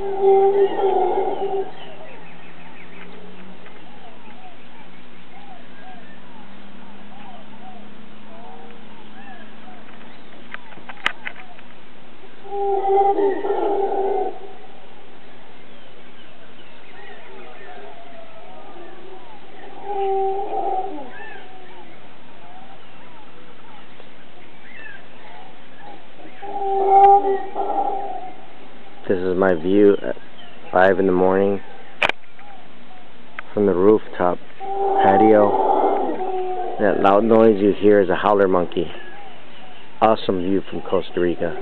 This is my view at 5 in the morning from the rooftop patio. That loud noise you hear is a howler monkey. Awesome view from Costa Rica.